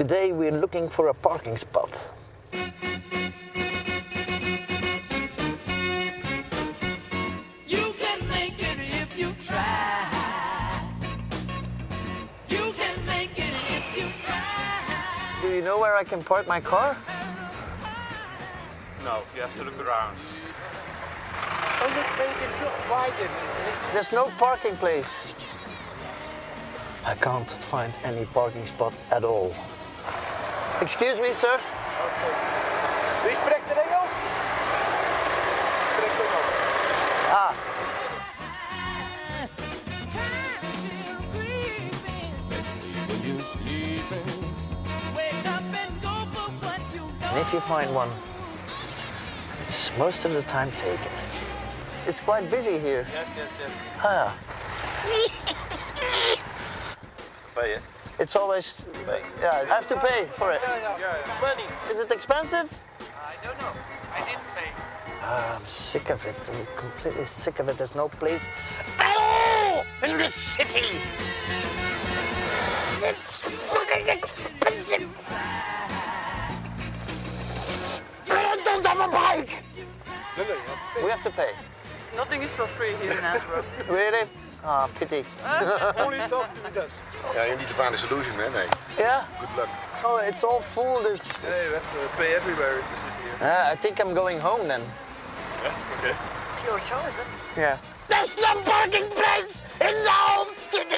Today we're looking for a parking spot. You can make it if you try. You can make it if you try. Do you know where I can park my car? No, you have to look around. Als het een beetje widen. There's no parking place. I can't find any parking spot at all. Excuse me, sir. Wie spreekt er Engels? Spreekt Engels. Ah, and go for what you and know. if you find one, it's most of the time taken. It's quite busy here. Yes, yes, yes. Ah, Pay it. It's always, yeah, I have to pay for it. Yeah, yeah. Money. Is it expensive? I don't know. I didn't pay. Ah, I'm sick of it. I'm completely sick of it. There's no place at all in this city. It's fucking expensive. I don't have a bike. No, no, have We have to pay. Nothing is for free here in Antwerp. Really? Ah, pity. pay. Only talk to us. Ja, you need to find a solution, man. Nee, Yeah? good luck. Oh, it's all full. This. Yeah, you have to pay everywhere in the city here. Ah, I think I'm going home then. Yeah, okay. It's your choice, hè? Yeah. There's no parking place in the whole city.